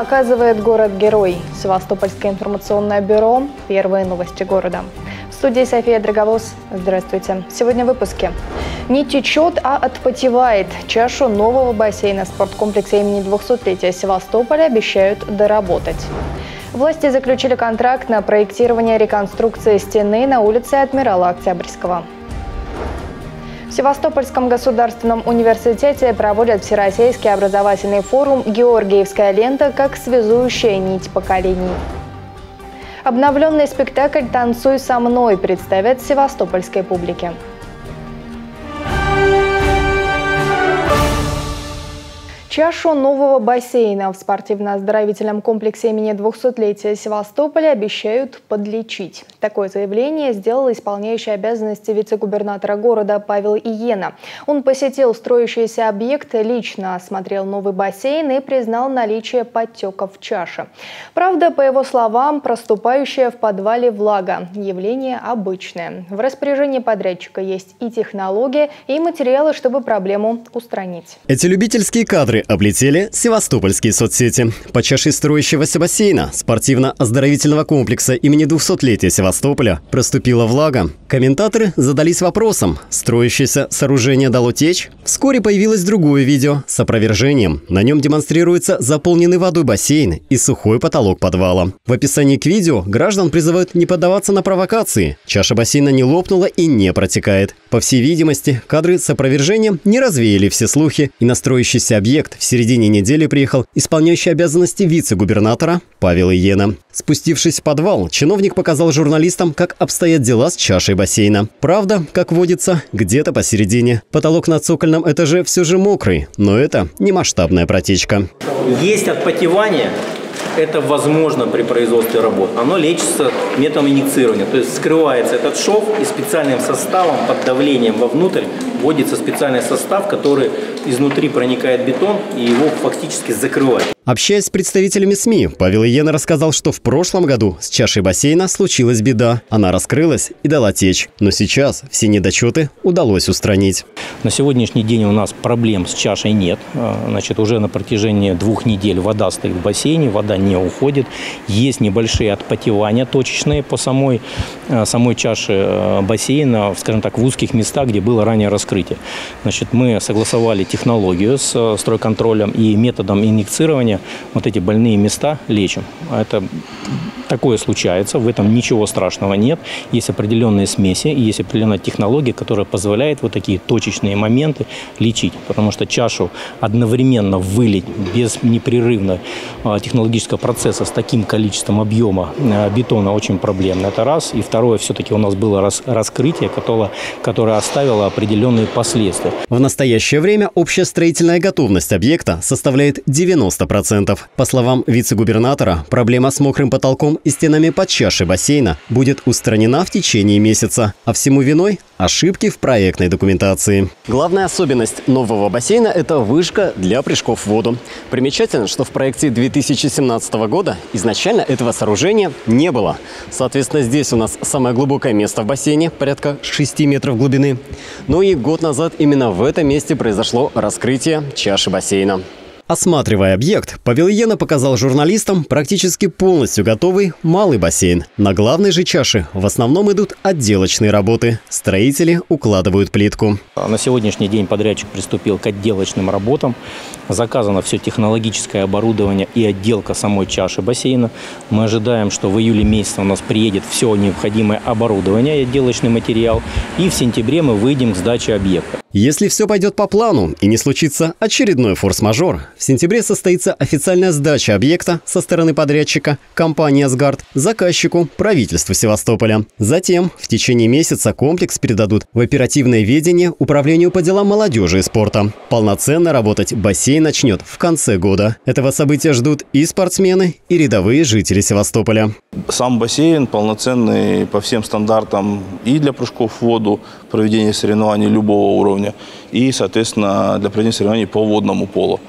Показывает город-герой. Севастопольское информационное бюро. Первые новости города. В студии София Драговоз. Здравствуйте. Сегодня в выпуске. Не течет, а отпотевает. Чашу нового бассейна спорткомплекса имени 200-летия Севастополя обещают доработать. Власти заключили контракт на проектирование реконструкции стены на улице Адмирала Октябрьского. Севастопольском государственном университете проводят Всероссийский образовательный форум «Георгиевская лента как связующая нить поколений». Обновленный спектакль «Танцуй со мной» представят севастопольской публике. Чашу нового бассейна в спортивно-оздоровительном комплексе имени 200-летия Севастополя обещают подлечить. Такое заявление сделал исполняющий обязанности вице-губернатора города Павел Иена. Он посетил строящийся объект, лично осмотрел новый бассейн и признал наличие подтеков в чаше. Правда, по его словам, проступающая в подвале влага – явление обычное. В распоряжении подрядчика есть и технология, и материалы, чтобы проблему устранить. Эти любительские кадры облетели севастопольские соцсети. По чаше строящегося бассейна спортивно-оздоровительного комплекса имени 200-летия Севастополя проступила влага. Комментаторы задались вопросом, строящееся сооружение дало течь? Вскоре появилось другое видео с опровержением. На нем демонстрируется заполненный водой бассейн и сухой потолок подвала. В описании к видео граждан призывают не поддаваться на провокации. Чаша бассейна не лопнула и не протекает. По всей видимости, кадры с опровержением не развеяли все слухи, и настроящийся объект в середине недели приехал исполняющий обязанности вице-губернатора Павел Иена. Спустившись в подвал, чиновник показал журналистам, как обстоят дела с чашей бассейна. Правда, как водится, где-то посередине. Потолок на цокольном этаже все же мокрый, но это не масштабная протечка. Есть отпотевание, это возможно при производстве работ. Оно лечится методом инъекцирования. То есть скрывается этот шов и специальным составом под давлением вовнутрь вводится специальный состав, который изнутри проникает бетон и его фактически закрывает. Общаясь с представителями СМИ, Павел Иена рассказал, что в прошлом году с чашей бассейна случилась беда. Она раскрылась и дала течь. Но сейчас все недочеты удалось устранить. На сегодняшний день у нас проблем с чашей нет. А, значит, уже на протяжении двух недель вода стоит в бассейне, вода не уходит. Есть небольшие отпотевания точечные по самой, а, самой чаше а, бассейна, скажем так, в узких местах, где было ранее раскрытие. Значит, мы согласовали технологию с стройконтролем и методом инъекцирования вот эти больные места лечим. Это такое случается, в этом ничего страшного нет. Есть определенные смеси, есть определенная технология, которая позволяет вот такие точечные моменты лечить. Потому что чашу одновременно вылить без непрерывного технологического процесса с таким количеством объема а, бетона очень проблемно. Это раз. И второе, все-таки у нас было раскрытие, которое, оставило определенные последствия. В настоящее время общая строительная готовность объекта составляет 90%. 10%. По словам вице-губернатора, проблема с мокрым потолком и стенами под чашей бассейна будет устранена в течение месяца, а всему виной – ошибки в проектной документации. Главная особенность нового бассейна – это вышка для прыжков в воду. Примечательно, что в проекте 2017 года изначально этого сооружения не было. Соответственно, здесь у нас самое глубокое место в бассейне, порядка 6 метров глубины. Ну и год назад именно в этом месте произошло раскрытие чаши бассейна. Осматривая объект, Павел Иена показал журналистам практически полностью готовый малый бассейн. На главной же чаше в основном идут отделочные работы. Строители укладывают плитку. На сегодняшний день подрядчик приступил к отделочным работам. Заказано все технологическое оборудование и отделка самой чаши бассейна. Мы ожидаем, что в июле месяце у нас приедет все необходимое оборудование и отделочный материал. И в сентябре мы выйдем к сдаче объекта. Если все пойдет по плану и не случится очередной форс-мажор, в сентябре состоится официальная сдача объекта со стороны подрядчика, компании «Асгард», заказчику, правительству Севастополя. Затем в течение месяца комплекс передадут в оперативное ведение Управлению по делам молодежи и спорта. Полноценно работать бассейн начнет в конце года. Этого события ждут и спортсмены, и рядовые жители Севастополя. Сам бассейн полноценный по всем стандартам и для прыжков в воду, проведения соревнований любого уровня, и, соответственно, для проведения соревнований по водному полу.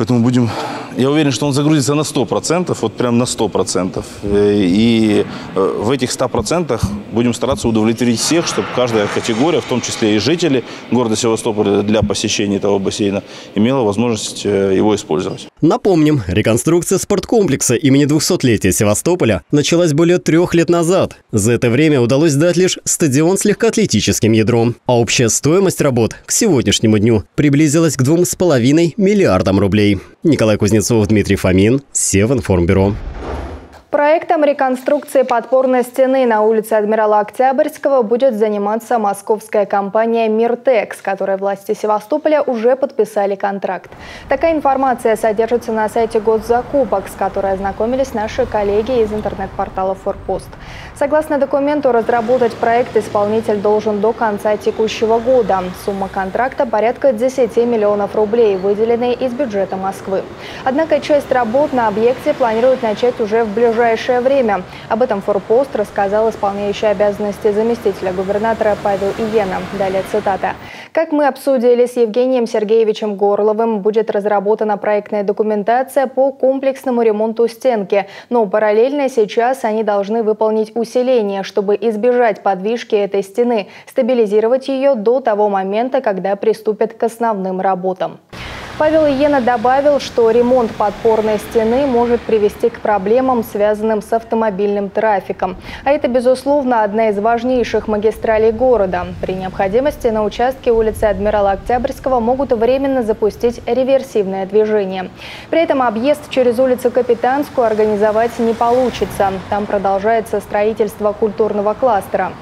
Поэтому будем я уверен, что он загрузится на 100%, вот прям на 100%. Э, и э, в этих 100% будем стараться удовлетворить всех, чтобы каждая категория, в том числе и жители города Севастополя для посещения этого бассейна, имела возможность э, его использовать. Напомним, реконструкция спорткомплекса имени 200-летия Севастополя началась более трех лет назад. За это время удалось сдать лишь стадион с легкоатлетическим ядром. А общая стоимость работ к сегодняшнему дню приблизилась к 2,5 миллиардам рублей. Николай Кузнецов, Дмитрий Фомин, Севинформбюро. Проектом реконструкции подпорной стены на улице Адмирала Октябрьского будет заниматься московская компания «Миртек», с которой власти Севастополя уже подписали контракт. Такая информация содержится на сайте госзакупок, с которой ознакомились наши коллеги из интернет-портала «Форпост». Согласно документу, разработать проект исполнитель должен до конца текущего года. Сумма контракта порядка 10 миллионов рублей, выделенные из бюджета Москвы. Однако часть работ на объекте планируют начать уже в ближайшее время. Об этом Форпост рассказал исполняющий обязанности заместителя губернатора Павел Иена. Далее цитата. Как мы обсудили с Евгением Сергеевичем Горловым, будет разработана проектная документация по комплексному ремонту стенки. Но параллельно сейчас они должны выполнить усиление, чтобы избежать подвижки этой стены, стабилизировать ее до того момента, когда приступят к основным работам. Павел Иена добавил, что ремонт подпорной стены может привести к проблемам, связанным с автомобильным трафиком. А это, безусловно, одна из важнейших магистралей города. При необходимости на участке улицы Адмирала Октябрьского могут временно запустить реверсивное движение. При этом объезд через улицу Капитанскую организовать не получится. Там продолжается строительство культурного кластера.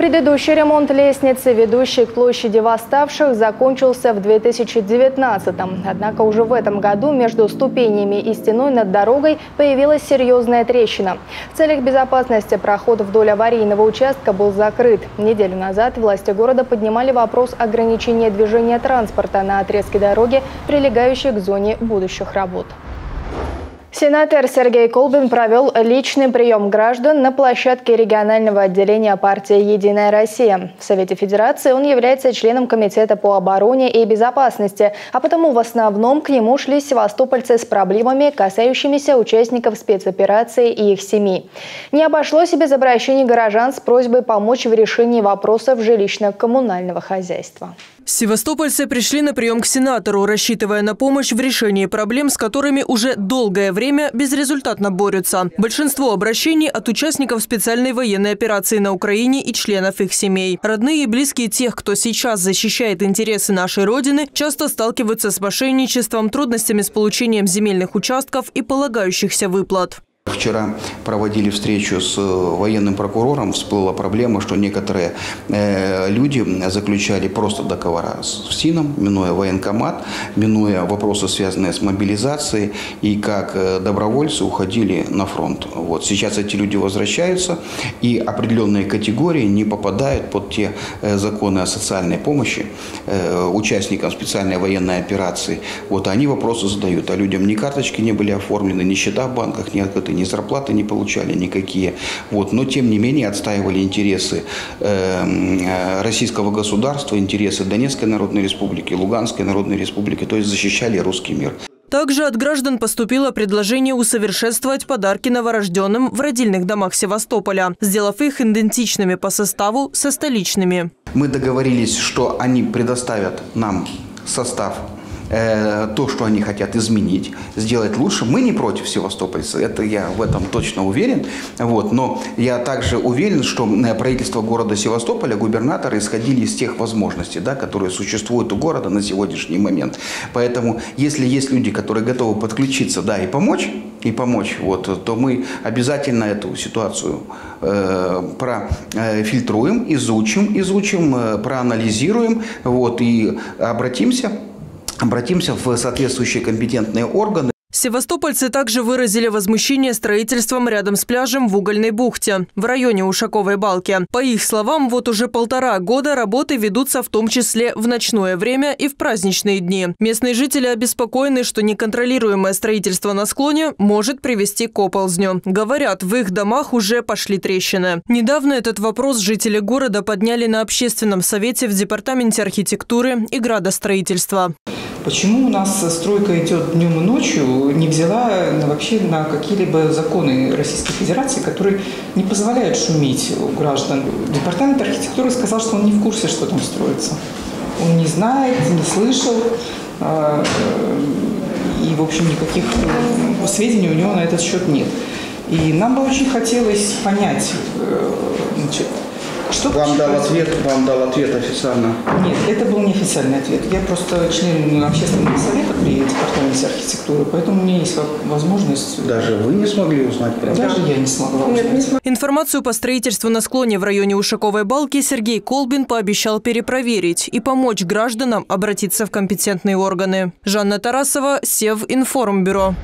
Предыдущий ремонт лестницы, ведущей к площади восставших, закончился в 2019-м. Однако уже в этом году между ступенями и стеной над дорогой появилась серьезная трещина. В целях безопасности проход вдоль аварийного участка был закрыт. Неделю назад власти города поднимали вопрос ограничения движения транспорта на отрезке дороги, прилегающей к зоне будущих работ. Сенатор Сергей Колбин провел личный прием граждан на площадке регионального отделения партии «Единая Россия». В Совете Федерации он является членом Комитета по обороне и безопасности, а потому в основном к нему шли севастопольцы с проблемами, касающимися участников спецоперации и их семей. Не обошлось и без обращений горожан с просьбой помочь в решении вопросов жилищно-коммунального хозяйства. Севастопольцы пришли на прием к сенатору, рассчитывая на помощь в решении проблем, с которыми уже долгое время безрезультатно борются. Большинство обращений от участников специальной военной операции на Украине и членов их семей. Родные и близкие тех, кто сейчас защищает интересы нашей Родины, часто сталкиваются с мошенничеством, трудностями с получением земельных участков и полагающихся выплат. Вчера проводили встречу с э, военным прокурором, всплыла проблема, что некоторые э, люди заключали просто договора с ФСИНом, минуя военкомат, минуя вопросы, связанные с мобилизацией, и как э, добровольцы уходили на фронт. Вот. Сейчас эти люди возвращаются, и определенные категории не попадают под те законы о социальной помощи участникам специальной военной операции. Вот они вопросы задают, а людям ни карточки не были оформлены, ни счета в банках не открыты, ни зарплаты не получали никакие. Вот. Но, тем не менее, отстаивали интересы эм, э, российского государства, интересы Донецкой Народной Республики, Луганской Народной Республики, то есть защищали русский мир. Также от граждан поступило предложение усовершенствовать подарки новорожденным в родильных домах Севастополя, сделав их идентичными по составу со столичными. Мы договорились, что они предоставят нам состав Э, то, что они хотят изменить, сделать лучше. Мы не против севастопольца, это я в этом точно уверен. Вот. Но я также уверен, что э, правительство города Севастополя, губернаторы исходили из тех возможностей, да, которые существуют у города на сегодняшний момент. Поэтому, если есть люди, которые готовы подключиться да, и помочь, и помочь, вот, то мы обязательно эту ситуацию э, профильтруем, изучим, изучим, э, проанализируем вот, и обратимся обратимся в соответствующие компетентные органы. Севастопольцы также выразили возмущение строительством рядом с пляжем в Угольной бухте, в районе Ушаковой балки. По их словам, вот уже полтора года работы ведутся в том числе в ночное время и в праздничные дни. Местные жители обеспокоены, что неконтролируемое строительство на склоне может привести к оползню. Говорят, в их домах уже пошли трещины. Недавно этот вопрос жители города подняли на общественном совете в Департаменте архитектуры и градостроительства. Почему у нас стройка идет днем и ночью, не взяла вообще на какие-либо законы Российской Федерации, которые не позволяют шуметь у граждан? Департамент архитектуры сказал, что он не в курсе, что там строится. Он не знает, не слышал. А, и, в общем, никаких э, сведений у него на этот счет нет. И нам бы очень хотелось понять, э, значит, что вам дал ответ, вам дал ответ официально? Нет, это был не официальный ответ. Я просто член общественного совета при департаменте архитектуры, поэтому у меня есть возможность... Даже вы не смогли узнать про Даже я не смогла узнать. Нет, не Информацию по строительству на склоне в районе Ушаковой балки Сергей Колбин пообещал перепроверить и помочь гражданам обратиться в компетентные органы. Жанна Тарасова, Сев Информбюро.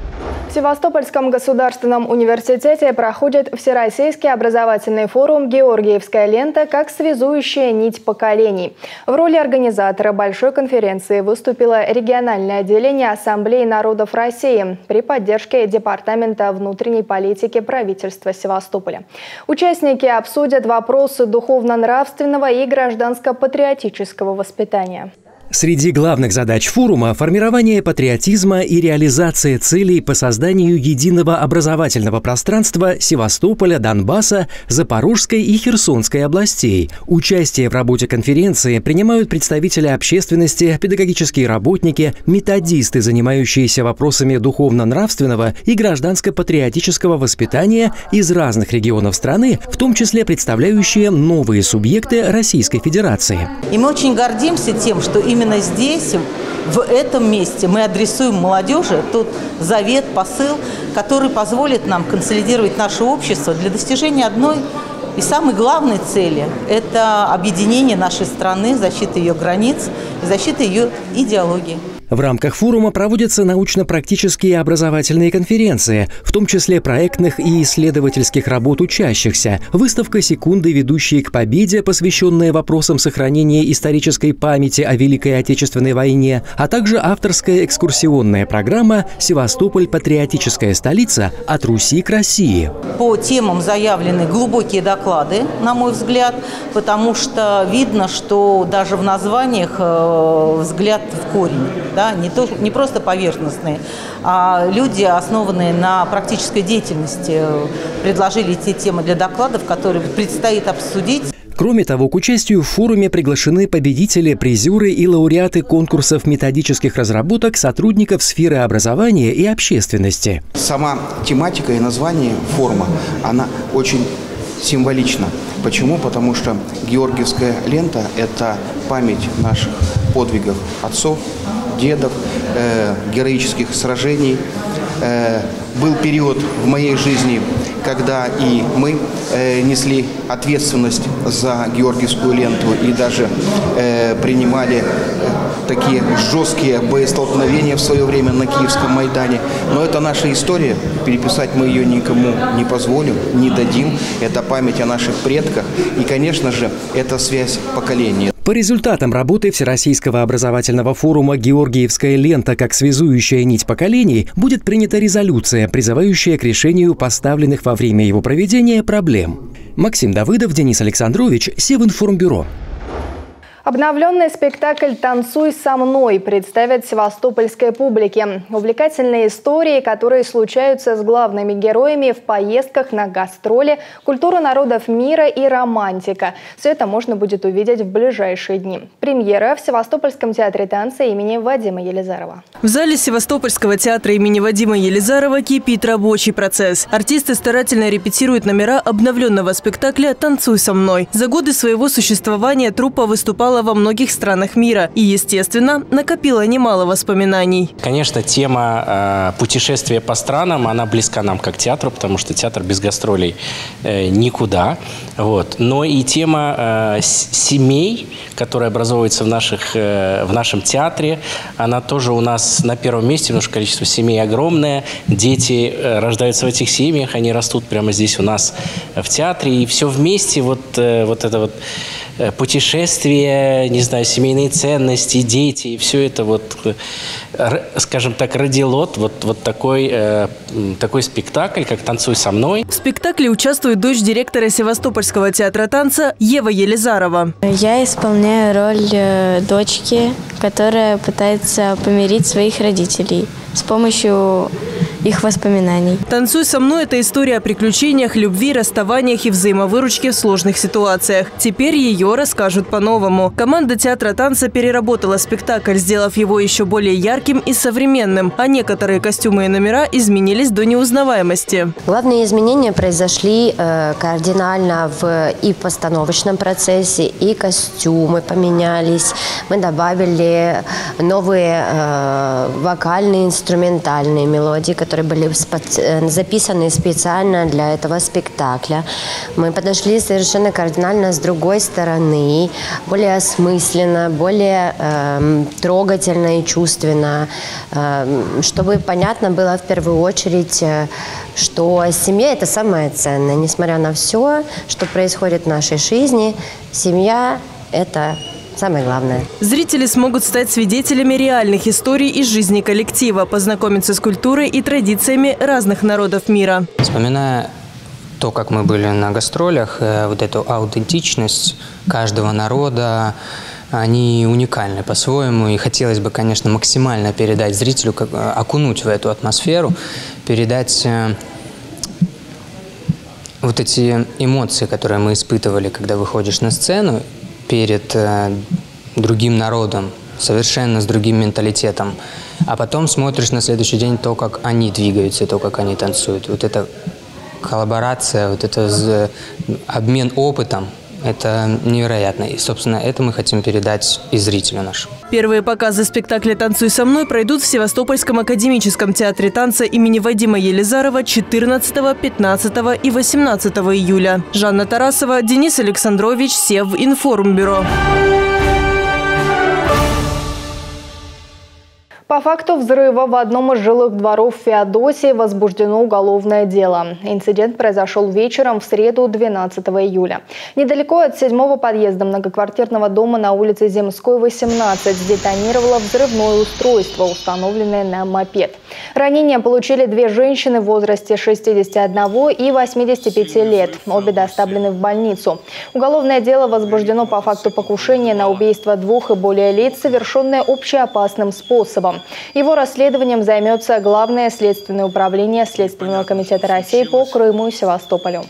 Севастопольском государственном университете проходит Всероссийский образовательный форум «Георгиевская лента как связующая нить поколений». В роли организатора большой конференции выступило региональное отделение Ассамблеи народов России при поддержке Департамента внутренней политики правительства Севастополя. Участники обсудят вопросы духовно-нравственного и гражданско-патриотического воспитания. Среди главных задач форума – формирование патриотизма и реализация целей по созданию единого образовательного пространства Севастополя, Донбасса, Запорожской и Херсонской областей. Участие в работе конференции принимают представители общественности, педагогические работники, методисты, занимающиеся вопросами духовно-нравственного и гражданско-патриотического воспитания из разных регионов страны, в том числе представляющие новые субъекты Российской Федерации. И мы очень гордимся тем, что именно именно здесь, в этом месте мы адресуем молодежи тот завет, посыл, который позволит нам консолидировать наше общество для достижения одной и самой главной цели – это объединение нашей страны, защита ее границ защита ее идеологии. В рамках форума проводятся научно-практические образовательные конференции, в том числе проектных и исследовательских работ учащихся, выставка «Секунды, ведущие к победе», посвященная вопросам сохранения исторической памяти о Великой Отечественной войне, а также авторская экскурсионная программа «Севастополь. Патриотическая столица. От Руси к России». По темам заявлены глубокие доклады, на мой взгляд, потому что видно, что даже в названиях э, взгляд в корень да, не, то, не просто поверхностные, а люди, основанные на практической деятельности, предложили те темы для докладов, которые предстоит обсудить. Кроме того, к участию в форуме приглашены победители, призеры и лауреаты конкурсов методических разработок сотрудников сферы образования и общественности. Сама тематика и название форума, она очень символична. Почему? Потому что Георгиевская лента – это память наших подвигов отцов, дедов, э, героических сражений. Э, был период в моей жизни, когда и мы э, несли ответственность за Георгиевскую ленту и даже э, принимали э, такие жесткие боестолкновения в свое время на Киевском Майдане. Но это наша история, переписать мы ее никому не позволим, не дадим. Это память о наших предках и, конечно же, это связь поколений. По результатам работы Всероссийского образовательного форума «Георгиевская лента как связующая нить поколений» будет принята резолюция, призывающая к решению поставленных во время его проведения проблем. Максим Давыдов, Денис Александрович, Севинформбюро. Обновленный спектакль «Танцуй со мной» представят севастопольской публике. Увлекательные истории, которые случаются с главными героями в поездках на гастроли, культура народов мира и романтика. Все это можно будет увидеть в ближайшие дни. Премьера в Севастопольском театре танца имени Вадима Елизарова. В зале Севастопольского театра имени Вадима Елизарова кипит рабочий процесс. Артисты старательно репетируют номера обновленного спектакля «Танцуй со мной». За годы своего существования труппа выступала побывала во многих странах мира и, естественно, накопила немало воспоминаний. Конечно, тема э, путешествия по странам, она близка нам как театру, потому что театр без гастролей э, никуда. Вот. Но и тема э, семей, которая образовывается в, наших, э, в нашем театре, она тоже у нас на первом месте, потому что количество семей огромное. Дети э, рождаются в этих семьях, они растут прямо здесь у нас в театре. И все вместе, вот, э, вот это вот путешествия, не знаю, семейные ценности, дети, и все это вот, э, скажем так, родило вот, вот такой, э, такой спектакль, как «Танцуй со мной». В спектакле участвует дочь директора Севастопольского театра танца Ева Елизарова. Я исполняю роль дочки которая пытается помирить своих родителей с помощью их воспоминаний. «Танцуй со мной» – это история о приключениях, любви, расставаниях и взаимовыручке в сложных ситуациях. Теперь ее расскажут по-новому. Команда театра танца переработала спектакль, сделав его еще более ярким и современным, а некоторые костюмы и номера изменились до неузнаваемости. Главные изменения произошли э, кардинально в и постановочном процессе, и костюмы поменялись. Мы добавили новые э, вокальные, инструментальные мелодии, которые которые были э, записаны специально для этого спектакля. Мы подошли совершенно кардинально с другой стороны, более осмысленно, более э, трогательно и чувственно, э, чтобы понятно было в первую очередь, э, что семья – это самое ценное. Несмотря на все, что происходит в нашей жизни, семья – это самое главное. Зрители смогут стать свидетелями реальных историй из жизни коллектива, познакомиться с культурой и традициями разных народов мира. Вспоминая то, как мы были на гастролях, э, вот эту аутентичность каждого народа, они уникальны по-своему, и хотелось бы, конечно, максимально передать зрителю, как, э, окунуть в эту атмосферу, передать э, вот эти эмоции, которые мы испытывали, когда выходишь на сцену, перед э, другим народом, совершенно с другим менталитетом. А потом смотришь на следующий день то, как они двигаются, то, как они танцуют. Вот эта коллаборация, вот это обмен опытом, это невероятно. И, собственно, это мы хотим передать и зрителю нашему. Первые показы спектакля «Танцуй со мной» пройдут в Севастопольском академическом театре танца имени Вадима Елизарова 14, 15 и 18 июля. Жанна Тарасова, Денис Александрович, Сев, Информбюро. По факту взрыва в одном из жилых дворов Феодосии возбуждено уголовное дело. Инцидент произошел вечером в среду 12 июля. Недалеко от седьмого подъезда многоквартирного дома на улице Земской, 18, сдетонировало взрывное устройство, установленное на мопед. Ранения получили две женщины в возрасте 61 и 85 лет. Обе доставлены в больницу. Уголовное дело возбуждено по факту покушения на убийство двух и более лиц, совершенное общеопасным способом. Его расследованием займется Главное следственное управление Следственного комитета России по Крыму и Севастополю.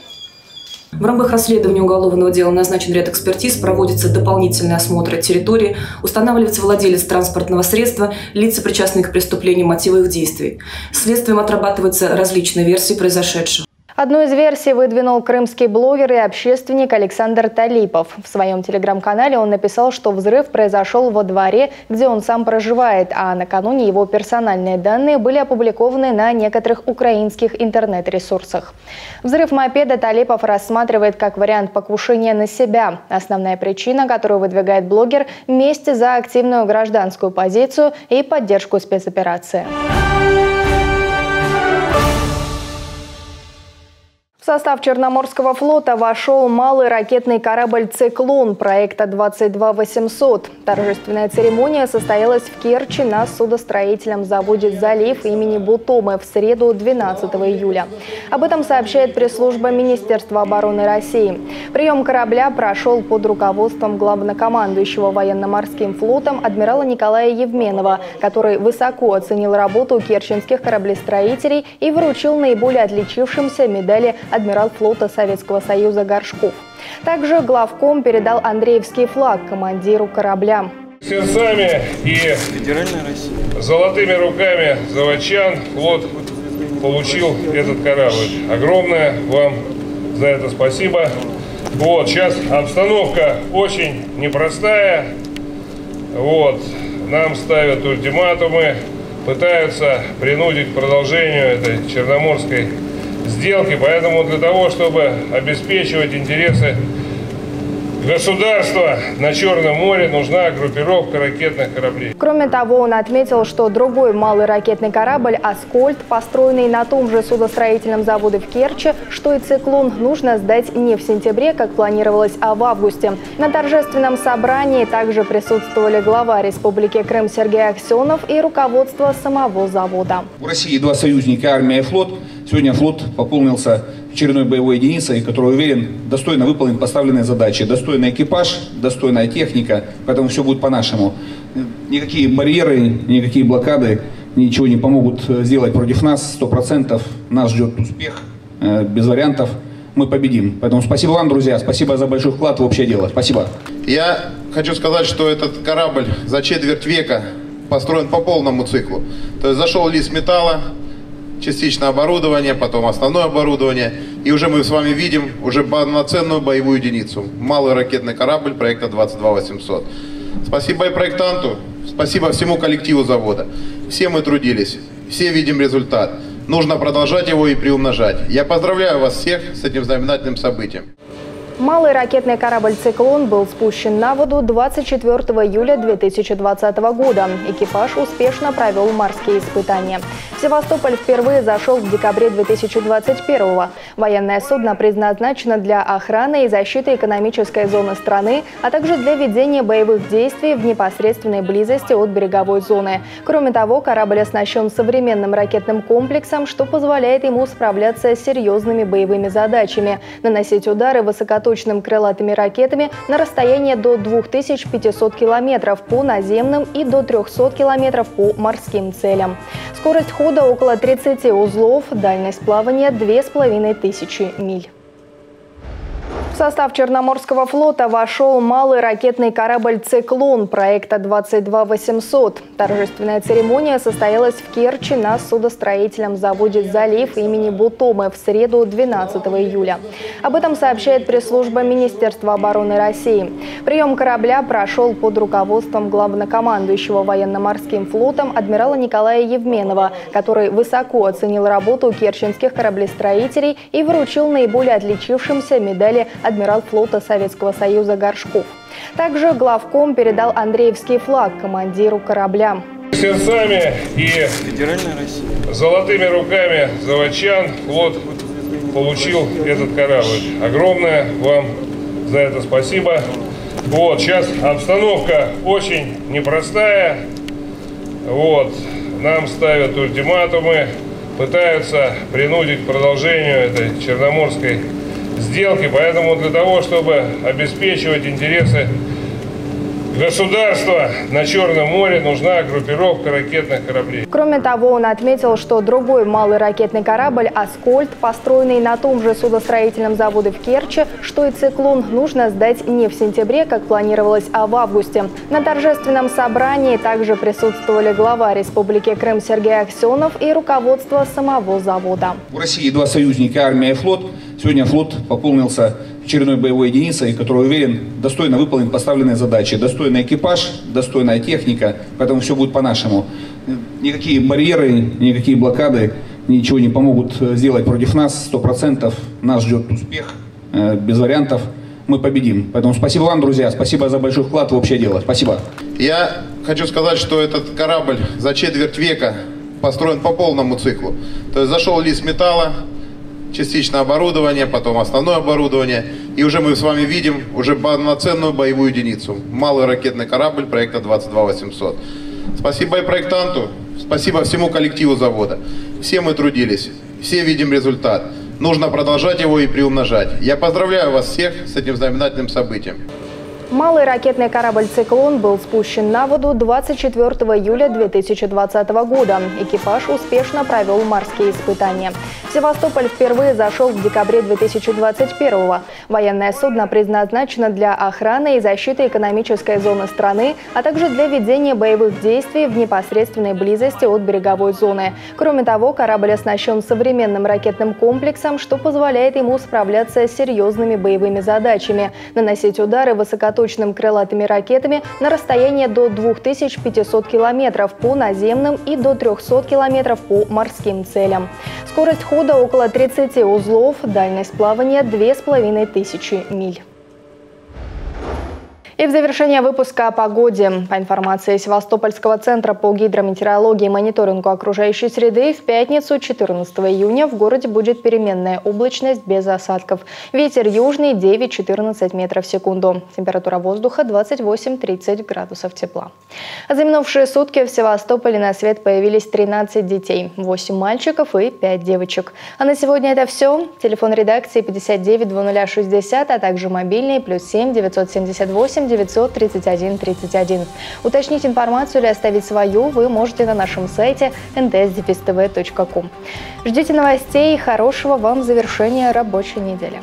В рамках расследования уголовного дела назначен ряд экспертиз, проводится дополнительный осмотр территории, устанавливается владелец транспортного средства, лица, причастные к преступлению, мотивы их действий. Следствием отрабатываются различные версии произошедшего. Одну из версий выдвинул крымский блогер и общественник Александр Талипов. В своем телеграм-канале он написал, что взрыв произошел во дворе, где он сам проживает, а накануне его персональные данные были опубликованы на некоторых украинских интернет-ресурсах. Взрыв мопеда Талипов рассматривает как вариант покушения на себя. Основная причина, которую выдвигает блогер – месть за активную гражданскую позицию и поддержку спецоперации. В состав Черноморского флота вошел малый ракетный корабль «Циклон» проекта 22800. Торжественная церемония состоялась в Керчи на судостроительном заводе «Залив» имени Бутомы в среду 12 июля. Об этом сообщает пресс-служба Министерства обороны России. Прием корабля прошел под руководством главнокомандующего военно-морским флотом адмирала Николая Евменова, который высоко оценил работу керченских кораблестроителей и вручил наиболее отличившимся медали адмирал флота Советского Союза Горшков. Также главком передал Андреевский флаг командиру корабля. Сердцами и золотыми руками заводчан флот получил этот корабль. Огромное вам за это спасибо. Вот, сейчас обстановка очень непростая. Вот, нам ставят ультиматумы, пытаются принудить к продолжению этой черноморской сделки. Поэтому для того, чтобы обеспечивать интересы государства на Черном море нужна группировка ракетных кораблей. Кроме того, он отметил, что другой малый ракетный корабль «Аскольд», построенный на том же судостроительном заводе в Керчи, что и «Циклон», нужно сдать не в сентябре, как планировалось, а в августе. На торжественном собрании также присутствовали глава Республики Крым Сергей Аксенов и руководство самого завода. У России два союзника – армия и флот. Сегодня флот пополнился очередной боевой единицей, который, уверен, достойно выполнит поставленные задачи. Достойный экипаж, достойная техника, поэтому все будет по-нашему. Никакие барьеры, никакие блокады ничего не помогут сделать против нас. Сто процентов нас ждет успех, э, без вариантов. Мы победим. Поэтому спасибо вам, друзья. Спасибо за большой вклад в общее дело. Спасибо. Я хочу сказать, что этот корабль за четверть века построен по полному циклу. То есть зашел лист металла, частично оборудование, потом основное оборудование. И уже мы с вами видим уже полноценную боевую единицу. Малый ракетный корабль проекта 22800. Спасибо и проектанту, спасибо всему коллективу завода. Все мы трудились, все видим результат. Нужно продолжать его и приумножать. Я поздравляю вас всех с этим знаменательным событием. Малый ракетный корабль «Циклон» был спущен на воду 24 июля 2020 года. Экипаж успешно провел морские испытания. Севастополь впервые зашел в декабре 2021 Военное судно предназначено для охраны и защиты экономической зоны страны, а также для ведения боевых действий в непосредственной близости от береговой зоны. Кроме того, корабль оснащен современным ракетным комплексом, что позволяет ему справляться с серьезными боевыми задачами, наносить удары высокоточными высокоточным крылатыми ракетами на расстояние до 2500 километров по наземным и до 300 километров по морским целям. Скорость хода около 30 узлов, дальность плавания 2500 миль. В состав Черноморского флота вошел малый ракетный корабль «Циклон» проекта 22800. Торжественная церемония состоялась в Керчи на судостроительном заводе «Залив» имени Бутомы в среду 12 июля. Об этом сообщает пресс-служба Министерства обороны России. Прием корабля прошел под руководством главнокомандующего военно-морским флотом адмирала Николая Евменова, который высоко оценил работу керченских кораблестроителей и вручил наиболее отличившимся медали адмирал флота Советского Союза Горшков. Также главком передал Андреевский флаг командиру корабля. Сердцами и золотыми руками заводчан флот получил этот корабль. Огромное вам за это спасибо. Вот, сейчас обстановка очень непростая. Вот, нам ставят ультиматумы, пытаются принудить к продолжению этой Черноморской сделки. Поэтому для того, чтобы обеспечивать интересы государства на Черном море нужна группировка ракетных кораблей. Кроме того, он отметил, что другой малый ракетный корабль «Аскольд», построенный на том же судостроительном заводе в Керчи, что и «Циклон», нужно сдать не в сентябре, как планировалось, а в августе. На торжественном собрании также присутствовали глава Республики Крым Сергей Аксенов и руководство самого завода. У России два союзника – армия и флот. Сегодня флот пополнился очередной боевой единицей, которая, уверен, достойно выполнит поставленные задачи. Достойный экипаж, достойная техника, поэтому все будет по-нашему. Никакие барьеры, никакие блокады ничего не помогут сделать против нас. Сто процентов нас ждет успех, э, без вариантов. Мы победим. Поэтому спасибо вам, друзья. Спасибо за большой вклад в общее дело. Спасибо. Я хочу сказать, что этот корабль за четверть века построен по полному циклу. То есть зашел лист металла, частично оборудование, потом основное оборудование. И уже мы с вами видим уже полноценную боевую единицу. Малый ракетный корабль проекта 22800. Спасибо и проектанту, спасибо всему коллективу завода. Все мы трудились, все видим результат. Нужно продолжать его и приумножать. Я поздравляю вас всех с этим знаменательным событием. Малый ракетный корабль «Циклон» был спущен на воду 24 июля 2020 года. Экипаж успешно провел морские испытания. Севастополь впервые зашел в декабре 2021 Военное судно предназначено для охраны и защиты экономической зоны страны, а также для ведения боевых действий в непосредственной близости от береговой зоны. Кроме того, корабль оснащен современным ракетным комплексом, что позволяет ему справляться с серьезными боевыми задачами, наносить удары высокоточными высокоточным крылатыми ракетами на расстояние до 2500 километров по наземным и до 300 километров по морским целям. Скорость хода около 30 узлов, дальность плавания 2500 миль. И в завершение выпуска о погоде. По информации Севастопольского центра по гидрометеорологии и мониторингу окружающей среды, в пятницу 14 июня в городе будет переменная облачность без осадков. Ветер южный 9-14 метров в секунду. Температура воздуха 28-30 градусов тепла. За минувшие сутки в Севастополе на свет появились 13 детей, 8 мальчиков и 5 девочек. А на сегодня это все. Телефон редакции 59 2060, а также мобильный плюс 7 978 931 31. Уточнить информацию или оставить свою вы можете на нашем сайте ntsdefistv.com. Ждите новостей и хорошего вам завершения рабочей недели.